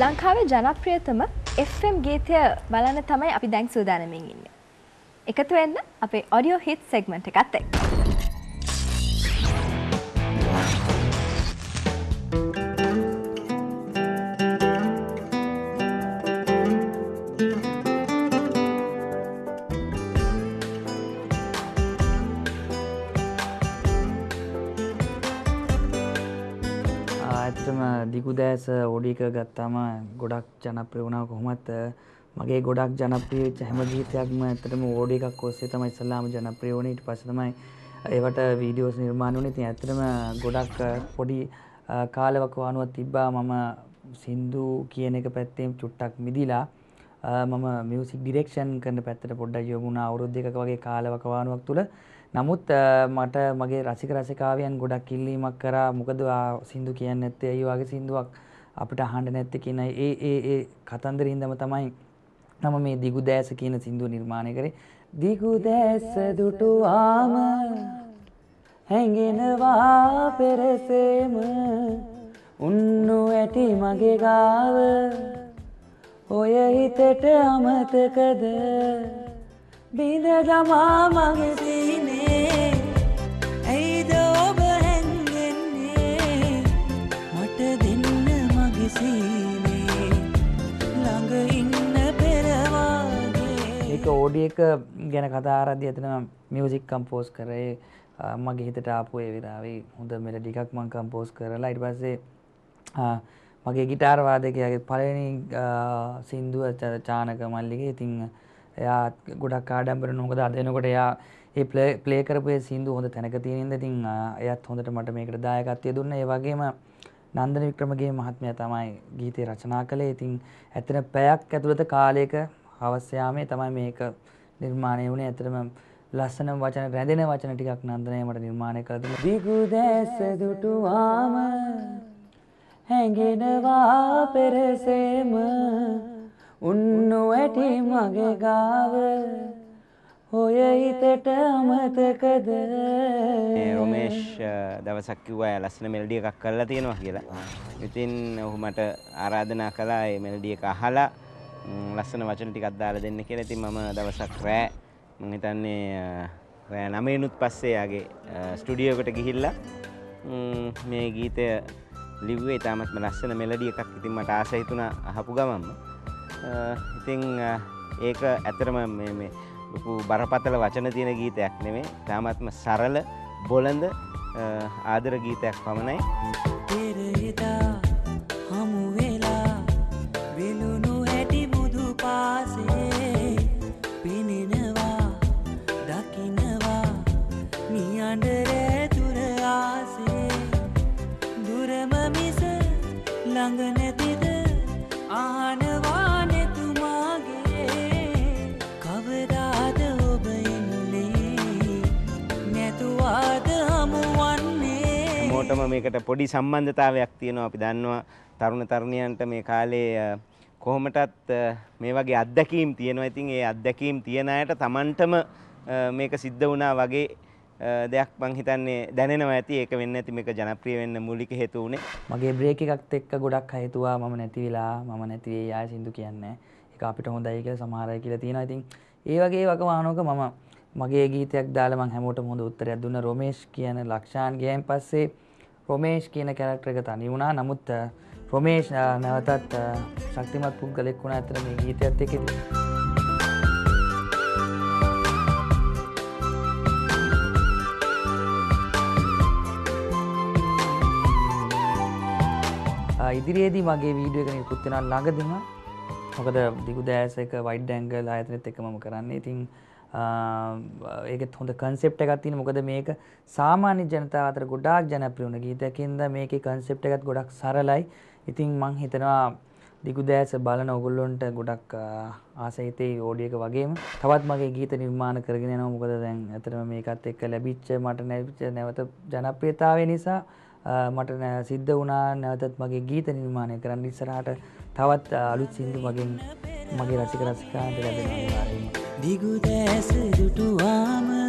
ලංකාවේ ජනප්‍රියතම FM ගීතය බලන්න තමයි අපි දැන් සූදානමින් ඉන්නේ. එකතු වෙන්න අපේ ඔඩියෝ හිත් සෙග්මන්ට් එකත් එක්ක. ඇත්තම දිගුදෑස ඕඩික ගත්තාම ගොඩක් ජනප්‍රිය වුණාව කොහොමත් මගේ ගොඩක් ජනප්‍රිය වෙච්ච හැම ගීතයක්ම ඇත්තටම ඕඩි එකක් ඔස්සේ තමයි ඉස්සල්ලාම ජනප්‍රිය වුණේ. ඊට පස්සේ තමයි ඒවට වීඩියෝස් නිර්මාණය වුණේ. ඉතින් ඇත්තටම ගොඩක් පොඩි කාලවකවානුවක් තිබ්බා. මම සින්දු කියන එක පැත්තෙන් චුට්ටක් මිදිලා මම මියසික් ඩිරෙක්ෂන් කරන පැත්තට පොඩ්ඩක් යොමු වුණා. අවුරුදු දෙකක වගේ කාලවකවානුවක් තුළ. නමුත් මට මගේ රසික රසිකාවියන් ගොඩක් ඉල්ලීමක් කරා. මොකද සින්දු කියන්නේ නැත්තේ? ඇයි වගේ සින්දුවක් අපිට අහන්න නැත්තේ කියන ඒ ඒ ඒ කතන්දරින්දම තමයි මම මේ දිගු දෑස කියන සින්දුව නිර්මාණය කරේ. දිගු දෑස දුටුවාම හැඟෙනවා පෙරසේම. උන්නු ඇති මගේ ගාව ඔය හිතට අමතකද? බිඳ දමා මගේ සීනේ. ඇයිද ඔබ හැන්ගෙන්නේ මට දෙන්න මගේ සීනේ. ළඟ ඉන්න පෙරවාගේ. ඒක ඕඩිය එක ගැන කතාරද්දි ඇතන මියසික් කම්පෝස් කරේ. මගේ හිතට ආපු ඒ විරාවේ හොඳ මෙලඩි එකක් මං කම්පෝස් කරලා ඊට පස්සේ මගේ ගිටාර් වාදකයාගේ පළවෙනි සින්දුව චානක මල්ලිගේ ඉතින් එයා ගොඩක් ආඩම්බරන මොකද අද වෙනකොට එයා ඒ ප්ලේ කරපු ඒ සින්දු හොඳ තැනක තියෙන ඉඳ ඉතින් එයත් හොඳට මට මේකට දායකත්වය දුන්නා. ඒ වගේම නන්දන වික්‍රමගේ මහත්මයා තමයි ගීතය රචනා කළේ. ඉතින් ඇත්තට පැයක් ඇතුළත කාලයක හවස යාමේ තමයි මේක නිර්මාණය වුණේ. ඇත්තටම ලස්සන වචන රැඳෙන වචන ටිකක් නන්දනය මට නිර්මාණය කළ දුන්නා. දිගු දැස දුටුවාම හැඟෙනවා පෙරසේම උන්නු ඇටි මගේ ගාව ඔය හිතට අමතකද රොමේෂ් දවසක් කිව්වා ලස්සන මෙල්ඩිය එකක් කරලා තියෙනවා කියලා. ඉතින් ඔහු මට ආරාධනා කළා මේ මෙල්ඩිය එක අහලා ලස්සන වචන ටිකක් දාලා දෙන්න කියලා. ඉතින් මම දවසක් රෑ මම හිතන්නේ රෑ 9නුත් පස්සේ යාගේ ස්ටුඩියෝ එකට ගිහිල්ලා මේ ගීතය ලිව්වේ ඉතාමත්ම ලස්සන මෙලඩිය එකක්. ඉතින් මට ආස හිතුණා අහපු ගමන්ම. ඉතින් ඒක ඇතරම මේ ලොකු බරපතල වචන තියෙන ගීතයක් නෙමේ තාමත්ම සරල බොළඳ ආදර ගීතයක් පමණයි පෙරහිතා හමුවෙලා මිස ළඟ නැතිද? ආනවා නැතුමාගේ කවදාද ඔබ ඉන්නේ? නැතුවාද හමුවන්නේ? මෝටම මේකට පොඩි සම්බන්ධතාවයක් තියෙනවා අපි දන්නවා. තරුණ තරුණයන්ට මේ කාලේ කොහොමටත් මේ වගේ අත්දැකීම් තියෙනවා. ඉතින් ඒ අත්දැකීම් තියෙන අයට තමන්ටම මේක සිද්ධ වුණා වගේ දෙයක් මං හිතන්නේ දැනෙනවා ඇති. ඒක වෙන්න ඇති. මේක ජනප්‍රිය වෙන්න මූලික හේතු වුණේ. මගේ බ්‍රේක් එකත් එක්ක ගොඩක් හේතුවා මම නැති වෙලා මම නැති වෙයි ආය සින්දු කියන්නේ. ඒක අපිට හොඳයි කියලා සමහර අය කියලා තියෙනවා. ඉතින් ඒ වගේ වකවානුවක මම මගේ ගීතයක් දාලා මං හැමෝටම හොඳ උත්තරයක් දුන්න. රොමේෂ් කියන ලක්ෂාන් ගියන් පස්සේ රොමේෂ් කියන කැරක්ටර් එක තනි වුණා. නමුත් රොමේෂ් නැවතත් ශක්තිමත් පුද්ගලෙක් වුණා. ඇත්තට මේ ගීතයත් එක්ක ඉදිරියේදී මගේ වීඩියෝ එක නිකුත් වෙනවා ළඟදිම. මොකද දිගු දෑස එක වයිඩ් ඇන්ගල් ආයතනෙත් එක මම කරන්නේ. ඉතින් ඒකෙත් හොඳ කන්සෙප්ට් එකක් තියෙන මොකද මේක සාමාන්‍ය ජනතාව අතර ගොඩාක් ජනප්‍රිය වුණ ගීතයකින්ද මේකේ කන්සෙප්ට් එකත් ගොඩක් සරලයි. ඉතින් මං හිතනවා දිගු දෑස බලන ඔගොල්ලොන්ට ගොඩක් ආසහිතේ ඕඩිය එක වගේම තවත් මගේ ගීත නිර්මාණ කරගෙන යනවා. මොකද දැන් ඇත්තටම මේකත් එක්ක ලැබිච්ච මට ලැබිච්ච නැවත ජනප්‍රියතාවය නිසා මට සිද්ධ වුණා නැවතත් මගේ ගීත නිර්මාණය කරන්න ඉස්සරහට තවත් අලුත් සින්දු මගෙන් මගේ රසික රසිකාන්ට ලැබෙනවා අනිවාර්යයෙන්ම. දිගු දැස දුටුවාම